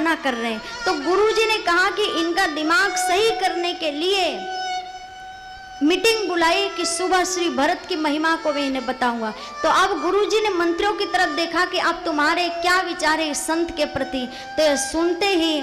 बहाना कर रहे हैं। तो गुरुजी ने कहा कि इनका दिमाग सही करने के लिए मीटिंग बुलाई कि सुबह श्री भरत की महिमा को भी इन्हें बताऊँगा। तो अब गुरुजी ने मंत्रियों की तरफ़ देखा कि अब तुम्हारे क्या विचार है संत के प्रति। तो सुनते ही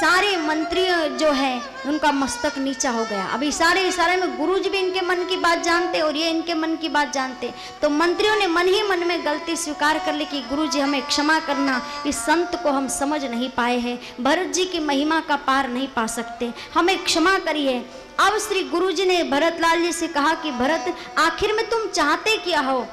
सारे मंत्री जो है, उनका मस्तक नीचा हो गया। अभी सारे इशारे में गुरुजी भी इनके मन की बात जानते और ये इनके मन की बात जानते। तो मंत्रियों ने मन ही मन में गलती स्वीकार कर ली कि गुरुजी हमें क्षमा करना, इस संत को हम समझ नहीं पाए हैं। भरत जी की महिमा का पार नहीं पा सकते। हमें क्षमा करिए। अब श्री गुरुजी ने भरत लाल जी से कहा कि, भरत, आखिर में तुम चाहते क्या हो?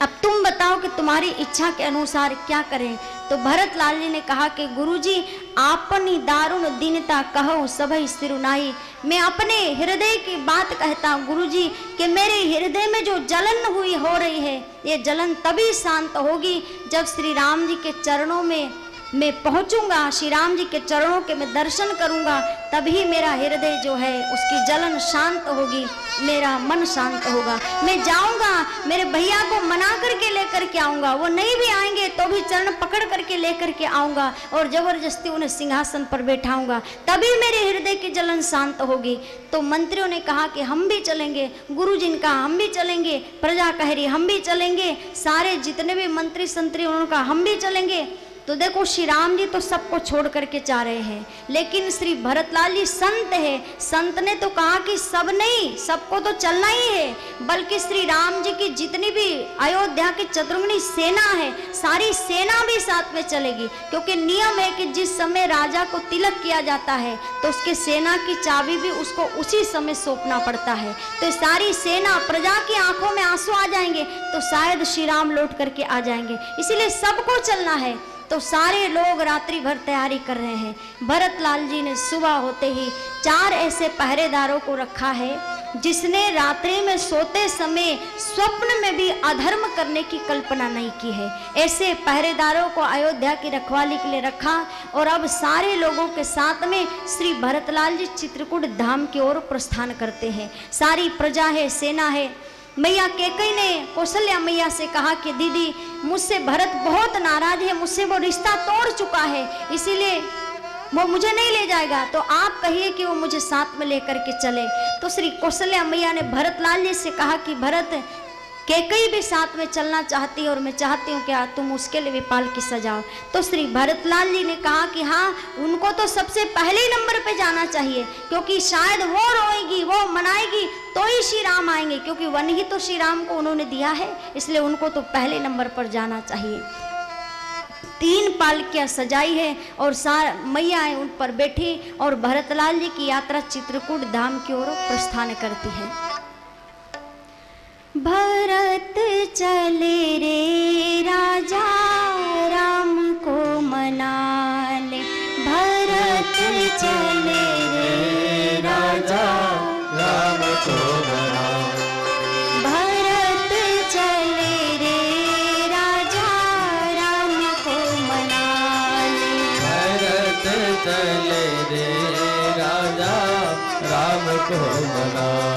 अब तुम बताओ कि तुम्हारी इच्छा के अनुसार क्या करें? तो भरत लाल जी ने कहा कि गुरुजी, आपनी दारुण दीनता कहो सभी सिरुनाई। मैं अपने हृदय की बात कहता हूँ गुरुजी, कि मेरे हृदय में जो जलन हुई हो रही है, ये जलन तभी शांत होगी जब श्री राम जी के चरणों में मैं पहुंचूँगा श्री राम जी के चरणों के मैं दर्शन करूँगा, तभी मेरा हृदय जो है, उसकी जलन शांत होगी, मेरा मन शांत होगा। मैं जाऊँगा, मेरे भैया को मना करके लेकर के आऊँगा, वो नहीं भी आएँगे तो भी चरण पकड़ करके लेकर के आऊँगा, और ज़बरदस्ती उन्हें सिंहासन पर बैठाऊँगा, तभी मेरे हृदय की जलन शांत होगी। तो मंत्रियों ने कहा कि हम भी चलेंगे, गुरु जी ने कहा, हम भी चलेंगे, प्रजा कह रही हम भी चलेंगे, सारे जितने भी मंत्री संतरी उन्होंने कहा, हम भी चलेंगे। तो देखो, श्री राम जी तो सबको छोड़ करके जा रहे हैं। लेकिन श्री भरतलाल जी संत है। संत ने तो कहा कि सब नहीं, सबको तो चलना ही है। बल्कि श्री राम जी की जितनी भी अयोध्या की चतुर्गुणी सेना है, सारी सेना भी साथ में चलेगी। क्योंकि नियम है कि जिस समय राजा को तिलक किया जाता है तो उसके सेना की चाबी भी उसको उसी समय सौंपना पड़ता है। तो सारी सेना प्रजा की आँखों में आँसू आ जाएँगे तो शायद श्री राम लौट करके आ जाएँगे। इसीलिए सबको चलना है। तो सारे लोग रात्रि भर तैयारी कर रहे हैं। भरत लाल जी ने सुबह होते ही चार ऐसे पहरेदारों को रखा है, जिसने रात्रि में सोते समय स्वप्न में भी अधर्म करने की कल्पना नहीं की है। ऐसे पहरेदारों को अयोध्या की रखवाली के लिए रखा और अब सारे लोगों के साथ में श्री भरतलाल जी चित्रकूट धाम की ओर प्रस्थान करते हैं। सारी प्रजा है, सेना है मैया केकई ने कौशल्या मैया से कहा कि दीदी, मुझसे भरत बहुत नाराज़ है, मुझसे वो रिश्ता तोड़ चुका है, इसीलिए वो मुझे नहीं ले जाएगा। तो आप कहिए कि वो मुझे साथ में लेकर के चले। तो श्री कौशल्या मैया ने भरत लाल जी से कहा कि भरत केकई भी साथ में चलना चाहती है और मैं चाहती हूँ कि आ, तुम उसके लिए भी पालकी सजाओ। तो श्री भरतलाल जी ने कहा कि हाँ उनको तो सबसे पहले नंबर पे जाना चाहिए क्योंकि शायद वो रोएगी वो मनाएगी तो ही श्री राम आएँगे क्योंकि वन ही तो श्री राम को उन्होंने दिया है इसलिए उनको तो पहले नंबर पर जाना चाहिए। तीन पालकियाँ सजाई है और सार मैया उन पर बैठी और भरतलाल जी की यात्रा चित्रकूट धाम की ओर प्रस्थान करती है। भरत चले रे राजा, राम को मना ले भरत चले रे राजा, राम को मना भरत चले रे राजा, राम को मना भरत चले रे राजा, राम को मना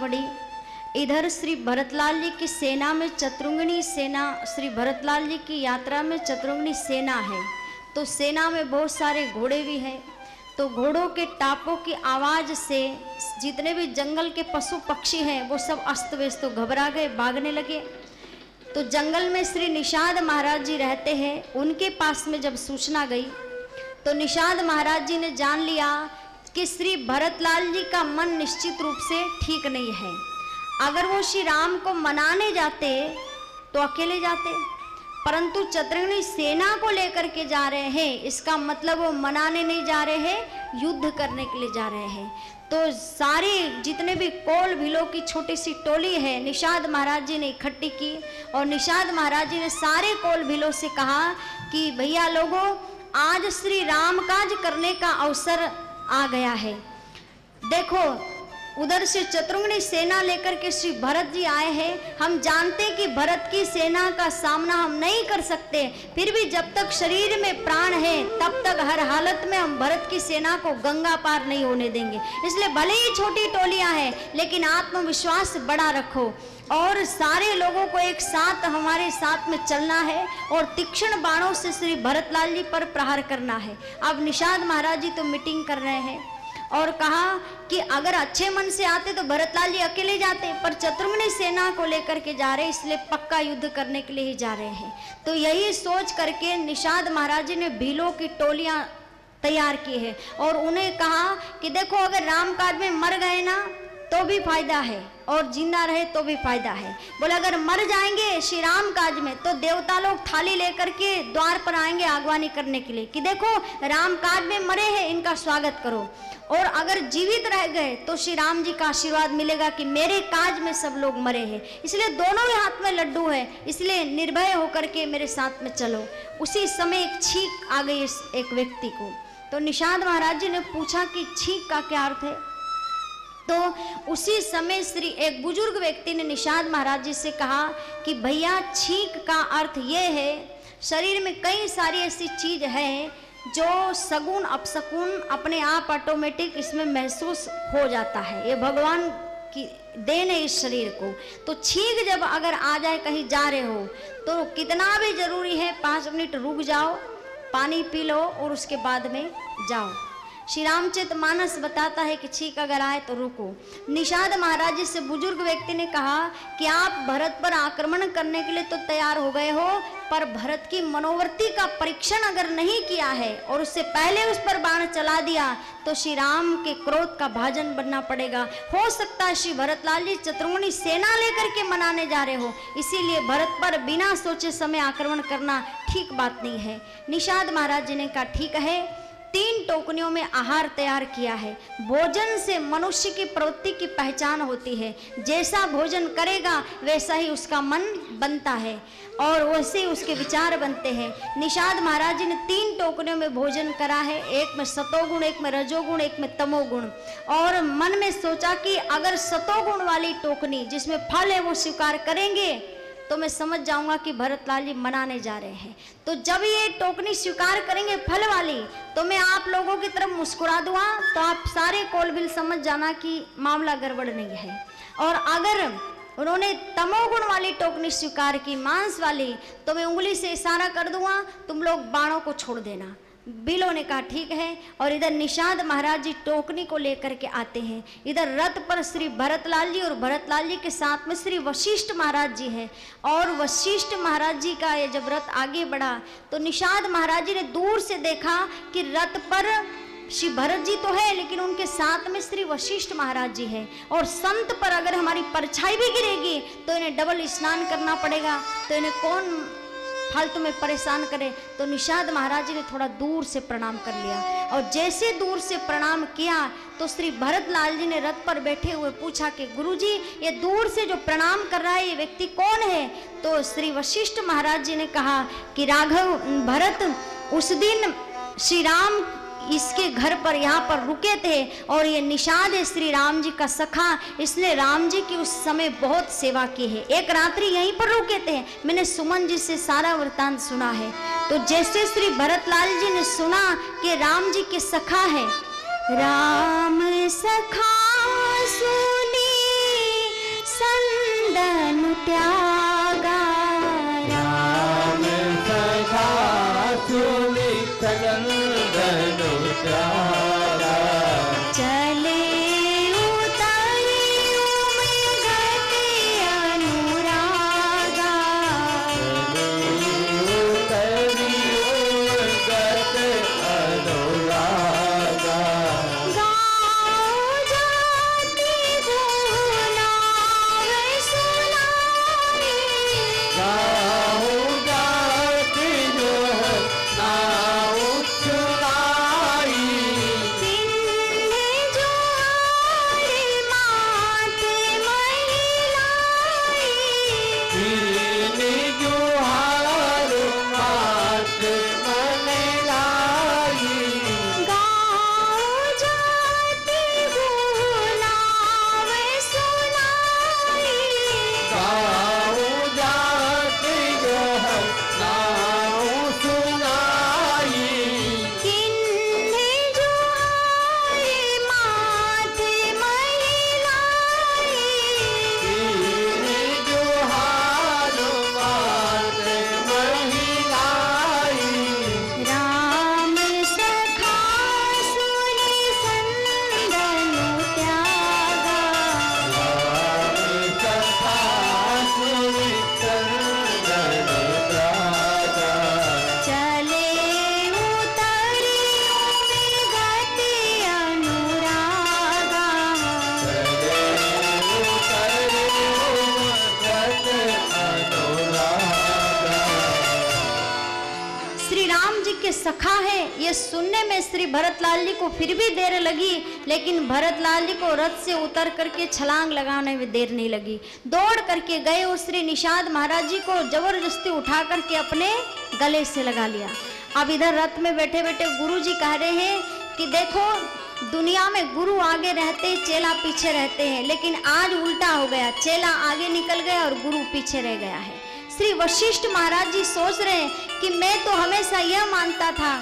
बढ़ी इधर श्री भरतलाल जी की सेना में चतुरंगनी सेना, श्री भरतलाल जी की यात्रा में चतुरंगनी सेना है। तो सेना में बहुत सारे घोड़े भी हैं। तो घोड़ों के टापों की आवाज़ से जितने भी जंगल के पशु पक्षी हैं, वो सब अस्त व्यस्त तो घबरा गए, भागने लगे। तो जंगल में श्री निषाद महाराज जी रहते हैं, उनके पास में जब सूचना गई तो निषाद महाराज जी ने जान लिया कि श्री भरतलाल जी का मन निश्चित रूप से ठीक नहीं है। अगर वो श्री राम को मनाने जाते तो अकेले जाते। परंतु चतुर्णी सेना को लेकर के जा रहे हैं, इसका मतलब वो मनाने नहीं जा रहे हैं, युद्ध करने के लिए जा रहे हैं। तो सारे जितने भी कोल भिलो की छोटी सी टोली है, निषाद महाराज जी ने इकट्ठी की और निषाद महाराज जी ने सारे कोल भिलो से कहा कि भैया लोगों, आज श्री राम काज करने का अवसर आ गया है। देखो, उधर से चतुर्ंगनी सेना लेकर के श्री भरत जी आए हैं। हम जानते कि भरत की सेना का सामना हम नहीं कर सकते। फिर भी जब तक शरीर में प्राण है, तब तक हर हालत में हम भरत की सेना को गंगा पार नहीं होने देंगे। इसलिए भले ही छोटी टोलियाँ हैं, लेकिन आत्मविश्वास बड़ा रखो। और सारे लोगों को एक साथ हमारे साथ में चलना है और तीक्ष्ण बाणों से श्री भरतलाल जी पर प्रहार करना है। अब निषाद महाराज जी तो मीटिंग कर रहे हैं और कहा कि अगर अच्छे मन से आते तो भरतलाल जी अकेले जाते, पर चतुर्मणी सेना को लेकर के जा रहे, इसलिए पक्का युद्ध करने के लिए ही जा रहे हैं। तो यही सोच करके निषाद महाराज जी ने भीलों की टोलियाँ तैयार की है और उन्हें कहा कि देखो, अगर राम काज में मर गए ना तो भी फ़ायदा है, और ज़िंदा रहे तो भी फ़ायदा है। बोले, अगर मर जाएँगे श्री राम काज में तो देवता लोग थाली लेकर के द्वार पर आएँगे आगवानी करने के लिए कि देखो, राम काज में मरे हैं, इनका स्वागत करो। और अगर जीवित रह गए तो श्री राम जी का आशीर्वाद मिलेगा कि मेरे काज में सब लोग मरे हैं। इसलिए दोनों ही हाथ में लड्डू है, इसलिए निर्भय होकर के मेरे साथ में चलो। उसी समय एक छीक आ गई इस एक व्यक्ति को। तो निषाद महाराज जी ने पूछा कि छीक का क्या अर्थ है? तो उसी समय श्री एक बुज़ुर्ग व्यक्ति ने निषाद महाराज जी से कहा कि भैया, छींक का अर्थ ये है, शरीर में कई सारी ऐसी चीज़ है जो सगुन अपसगुन अपने आप ऑटोमेटिक इसमें महसूस हो जाता है। ये भगवान की देन है इस शरीर को। तो छींक जब अगर आ जाए, कहीं जा रहे हो तो कितना भी ज़रूरी है, पाँच मिनट रुक जाओ, पानी पी लो और उसके बाद में जाओ। श्री रामचरित मानस बताता है कि छीक अगर आए तो रुको। निषाद महाराज से बुज़ुर्ग व्यक्ति ने कहा कि आप भरत पर आक्रमण करने के लिए तो तैयार हो गए हो, पर भरत की मनोवृत्ति का परीक्षण अगर नहीं किया है और उससे पहले उस पर बाण चला दिया तो श्री राम के क्रोध का भाजन बनना पड़ेगा। हो सकता है श्री भरतलाल जी चतुर्मुनि सेना लेकर के मनाने जा रहे हो। इसीलिए भरत पर बिना सोचे समय आक्रमण करना ठीक बात नहीं है। निषाद महाराज जी ने कहा, ठीक है तीन टोकनियों में आहार तैयार किया है। भोजन से मनुष्य की प्रवृत्ति की पहचान होती है। जैसा भोजन करेगा, वैसा ही उसका मन बनता है और वैसे उसके विचार बनते हैं। निषाद महाराज जी ने तीन टोकनियों में भोजन करा है। एक में सतोगुण, एक में रजोगुण, एक में तमोगुण। और मन में सोचा कि अगर सतोगुण वाली टोकनी जिसमें फल है वो स्वीकार करेंगे तो मैं समझ जाऊँगा कि भरतलाल जी मनाने जा रहे हैं। तो जब ये टोकनी स्वीकार करेंगे फल वाली तो मैं आप लोगों की तरफ़ मुस्कुरा दूँगा तो आप सारे कोलबिल समझ जाना कि मामला गड़बड़ नहीं है। और अगर उन्होंने तमोगुण वाली टोकनी स्वीकार की, मांस वाली तो मैं उंगली से इशारा कर दूँगा, तुम लोग बाणों को छोड़ देना। बिलो ने कहा, ठीक है। और इधर निषाद महाराज जी टोकनी को लेकर के आते हैं। इधर रथ पर श्री भरतलाल जी और भरतलाल जी के साथ में श्री वशिष्ठ महाराज जी हैं। और वशिष्ठ महाराज जी का ये जब रथ आगे बढ़ा तो निषाद महाराज जी ने दूर से देखा कि रथ पर श्री भरत जी तो है, लेकिन उनके साथ में श्री वशिष्ठ महाराज जी है। और संत पर अगर हमारी परछाई भी गिरेगी तो इन्हें डबल स्नान करना पड़ेगा। तो इन्हें कौन फालतू में परेशान करे तो निषाद महाराज जी ने थोड़ा दूर से प्रणाम कर लिया। और जैसे दूर से प्रणाम किया तो श्री भरत लाल जी ने रथ पर बैठे हुए पूछा कि गुरु जी ये दूर से जो प्रणाम कर रहा है, ये व्यक्ति कौन है? तो श्री वशिष्ठ महाराज जी ने कहा कि, राघव, भरत, उस दिन श्री राम इसके घर पर यहाँ पर रुके थे और ये निषाद है श्री राम जी का सखा, इसने राम जी की उस समय बहुत सेवा की है। एक रात्रि यहीं पर रुके थे। मैंने सुमन जी से सारा वृतांत सुना है। तो जैसे श्री भरतलाल जी ने सुना कि राम जी के सखा है, राम सखा, सुनी संदन त्यागा श्री भरतलाल जी को फिर भी देर लगी, लेकिन भरतलाल जी को रथ से उतर करके छलांग लगाने में देर नहीं लगी। दौड़ करके गए और श्री निषाद महाराज जी को ज़बरदस्ती उठा करके अपने गले से लगा लिया। अब इधर रथ में बैठे बैठे गुरु जी कह रहे हैं कि देखो, दुनिया में गुरु आगे रहते, चेला पीछे रहते हैं, लेकिन आज उल्टा हो गया, चेला आगे निकल गया और गुरु पीछे रह गया है। श्री वशिष्ठ महाराज जी सोच रहे हैं कि मैं तो हमेशा यह मानता था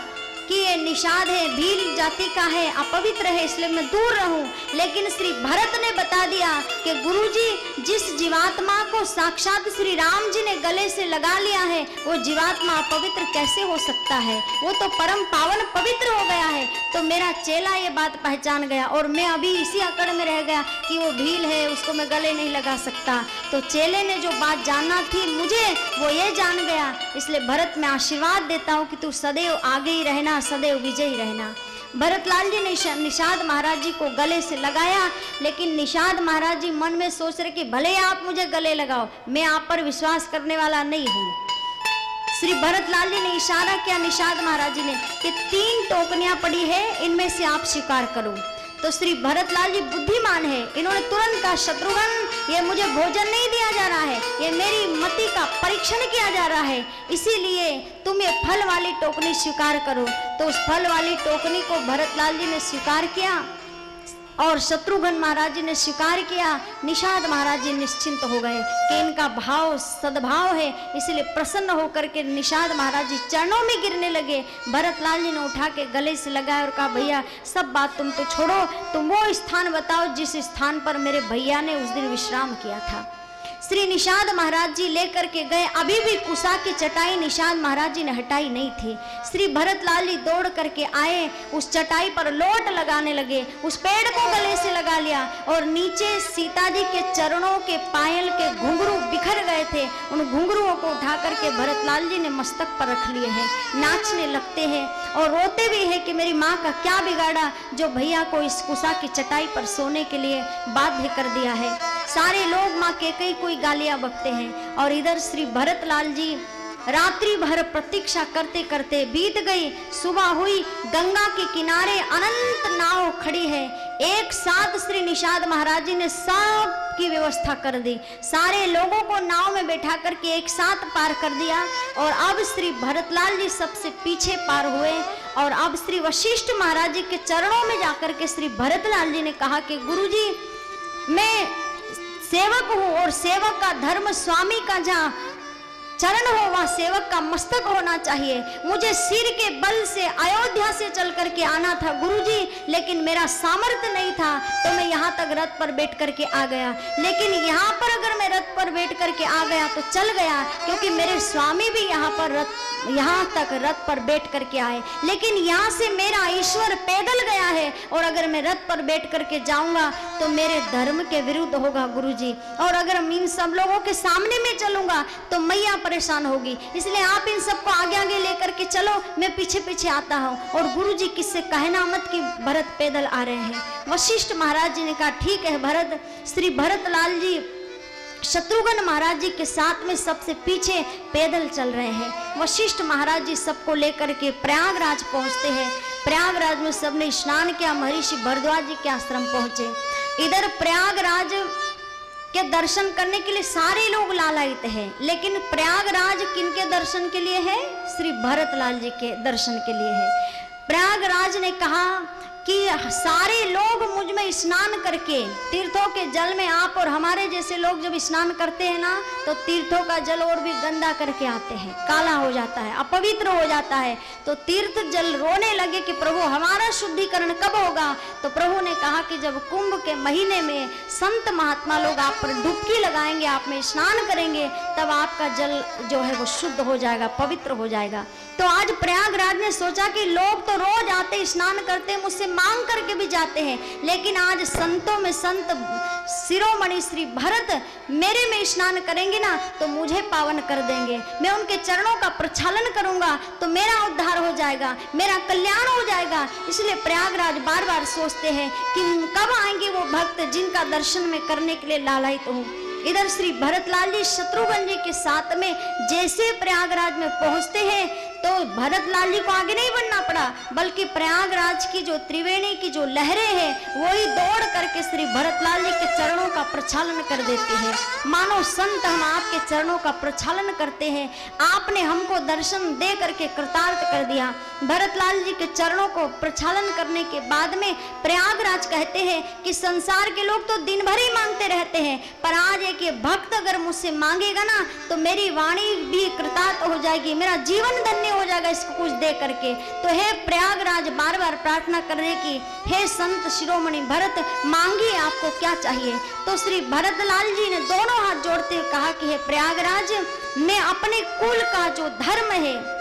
कि ये निषाद है, भील जाति का है, अपवित्र है, इसलिए मैं दूर रहूँ। लेकिन श्री भरत ने बता दिया कि गुरुजी, जिस जीवात्मा को साक्षात श्री राम जी ने गले से लगा लिया है, वो जीवात्मा अपवित्र कैसे हो सकता है? वो तो परम पावन पवित्र हो गया है। तो मेरा चेला ये बात पहचान गया और मैं अभी इसी अकड़ में रह गया कि वो भील है, उसको मैं गले नहीं लगा सकता। तो चेले ने जो बात जानना थी मुझे, वो ये जान गया। इसलिए भरत, मैं आशीर्वाद देता हूँ कि तू सदैव आगे ही रहना। सदैव विजयी रहना। भरतलाल जी ने निषाद महाराज जी को गले से लगाया, लेकिन निषाद महाराज जी मन में सोच रहे कि भले आप मुझे गले लगाओ, मैं आप पर विश्वास करने वाला नहीं हूँ। श्री भरतलाल जी ने इशारा किया निषाद महाराज जी ने कि तीन टोकनियाँ पड़ी है, इनमें से आप स्वीकार करो। तो श्री भरतलाल जी बुद्धिमान है, इन्होंने तुरंत का शत्रुघ्न ये मुझे भोजन नहीं दिया जा रहा है। ये मेरी मति का परीक्षण किया जा रहा है। इसीलिए तुम ये फल वाली टोकनी स्वीकार करो। तो उस फल वाली टोकनी को भरत लाल जी ने स्वीकार किया। और शत्रुघ्न महाराज जी ने स्वीकार किया। निषाद महाराज जी निश्चिंत हो गए। कि इनका भाव सद्भाव है, इसलिए प्रसन्न होकर के निषाद महाराज जी चरणों में गिरने लगे। भरत लाल जी ने उठा के गले से लगाया और कहा, भैया, सब बात तुम तो छोड़ो। तुम वो स्थान बताओ, जिस स्थान पर मेरे भैया ने उस दिन विश्राम किया था। श्री निषाद महाराज जी लेकर के गए। अभी भी कुशा की चटाई निषाद महाराज जी ने हटाई नहीं थी। श्री भरतलाल जी दौड़ करके आए, उस चटाई पर लोट लगाने लगे, उस पेड़ को गले से लगा लिया और नीचे सीता जी के चरणों के पायल के घुंघरू बिखर गए थे। उन घुंघरुओं को उठा करके भरत लाल जी ने मस्तक पर रख लिए हैं, नाचने लगते हैं और रोते भी है कि मेरी माँ का क्या बिगाड़ा जो भैया को इस कुशा की चटाई पर सोने के लिए बाध्य कर दिया है। सारे लोग माँ के कई कोई गालियाँ बकते हैं। और इधर श्री भरतलाल जी रात्रि भर प्रतीक्षा करते करते बीत गई। सुबह हुई, गंगा के किनारे अनंत नाव खड़ी है। एक साथ श्री निषाद महाराज जी ने सब की व्यवस्था कर दी। सारे लोगों को नाव में बैठा करके एक साथ पार कर दिया। और अब श्री भरतलाल जी सबसे पीछे पार हुए। और अब श्री वशिष्ठ महाराज जी के चरणों में जाकर के श्री भरतलाल जी ने कहा कि गुरु जी मैं सेवक हूँ और सेवक का धर्म स्वामी का जहाँ चरण हो, वहाँ सेवक का मस्तक होना चाहिए। मुझे सिर के बल से अयोध्या से चल करके आना था गुरुजी, लेकिन मेरा सामर्थ्य नहीं था तो मैं यहाँ तक रथ पर बैठ करके आ गया। लेकिन यहाँ पर अगर मैं रथ पर बैठ करके आ गया तो चल गया, क्योंकि मेरे स्वामी भी यहाँ पर रथ यहाँ तक रथ पर बैठ करके आए। लेकिन यहाँ से मेरा ईश्वर पैदल गया है और अगर मैं रथ पर बैठ करके जाऊँगा तो मेरे धर्म के विरुद्ध होगा गुरुजी। और अगर इन सब लोगों के सामने में चलूँगा तो मैया परेशान होगी। इसलिए आप इन सबको आगे आगे लेकर के चलो, मैं पीछे पीछे आता हूँ। और गुरु जी किससे कहना मत कि भरत पैदल आ रहे हैं। वशिष्ठ महाराज जी ने कहा, ठीक है भरत, श्री भरत लाल जी शत्रुघ्न महाराज जी के साथ में सबसे पीछे पैदल चल रहे हैं। वशिष्ठ महाराज जी सबको लेकर के प्रयागराज पहुँचते हैं। प्रयागराज में सबने स्नान किया, महर्षि भरद्वाज जी के आश्रम पहुँचे। इधर प्रयागराज के दर्शन करने के लिए सारे लोग लालायित हैं, लेकिन प्रयागराज किन के दर्शन के लिए है? श्री भरत लाल जी के दर्शन के लिए है। प्रयागराज ने कहा कि सारे लोग मुझमें स्नान करके, तीर्थों के जल में आप और हमारे जैसे लोग जब स्नान करते हैं ना तो तीर्थों का जल और भी गंदा करके आते हैं। काला हो जाता है, अपवित्र हो जाता है। तो तीर्थ जल रोने लगे कि प्रभु, हमारा शुद्धिकरण कब होगा? तो प्रभु ने कहा कि जब कुंभ के महीने में संत महात्मा लोग आप पर डुबकी लगाएँगे, आप में स्नान करेंगे, तब आपका जल जो है वो शुद्ध हो जाएगा, पवित्र हो जाएगा। तो आज प्रयागराज ने सोचा कि लोग तो रोज आते, स्नान करते, मुझसे मांग करके भी जाते हैं। लेकिन आज संतों में संत शिरोमणि श्री भरत मेरे में स्नान करेंगे ना तो मुझे पावन कर देंगे। मैं उनके चरणों का प्रक्षालन करूँगा तो मेरा उद्धार हो जाएगा, मेरा कल्याण हो जाएगा। इसलिए प्रयागराज बार बार सोचते हैं कि कब आएँगे वो भक्त जिनका दर्शन में करने के लिए लालायित हूँ। इधर श्री भरतलाल जी शत्रुघ्न जी के साथ में जैसे प्रयागराज में पहुँचते हैं तो भरतलाल जी को आगे नहीं बढ़ना पड़ा, बल्कि प्रयागराज की जो त्रिवेणी की जो लहरें हैं, वही दौड़ करके श्री भरतलाल जी के चरणों का प्रक्षालन कर देते हैं। मानो संत हम आपके चरणों का प्रक्षालन करते हैं, आपने हमको दर्शन दे करके कृतार्थ कर दिया। भरत लाल जी के चरणों को प्रक्षालन करने के बाद में प्रयागराज कहते हैं कि संसार के लोग तो दिन भर ही मांगते रहते हैं, पर आज एक भक्त अगर मुझसे मांगेगा ना तो मेरी वाणी भी कृतार्थ हो जाएगी, मेरा जीवन धन्य हो जाएगा इसको कुछ दे करके। तो हे प्रयागराज बार बार प्रार्थना करने की, हे संत शिरोमणि भरत, मांगिए आपको क्या चाहिए? तो श्री भरत लाल जी ने दोनों हाथ जोड़ते हुए कहा कि हे प्रयागराज, मैं अपने कुल का जो धर्म है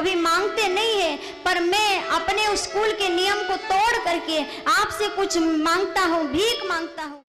कभी मांगते नहीं है, पर मैं अपने स्कूल कुल के नियम को तोड़ करके आपसे कुछ माँगता हूँ, भीख माँगता हूँ।